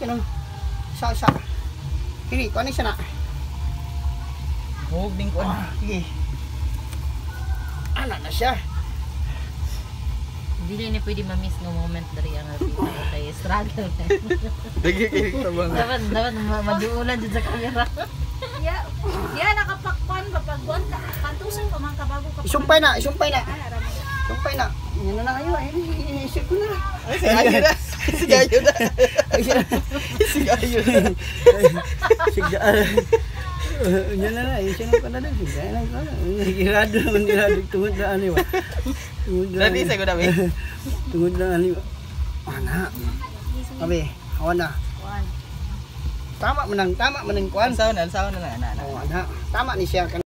Kanang sa sa. Kini ko ani siya na. Huwag din ko. Ah, sige. Ana na siya. Dili ni pwede ma-miss ng moment dari ang kay struggle. Dagi kini sa bang. dapat dapat ma- maduulan dyan sa camera. Ya, ya nakapakpan papagbuan ta. Kantusan pa man kabago ka. Isumpay na, isumpay na. Ah, rami. Sumpay na. Yan na na kayo. Ay, isip ko na. Na. Sigayo na. Sige ayuda. Sige ayuda. Sige Nya na na, yung sino pa na lang, sige na lang. Girado naman, girado, tungod na ano ba? Tungod na ano ba? Labi, Tungod na ano ba? Ana. Abi, hawa na. Tama menang, tama menang kuan. Sao na, sao na lang, ana. Oh, ana. Tama ni siya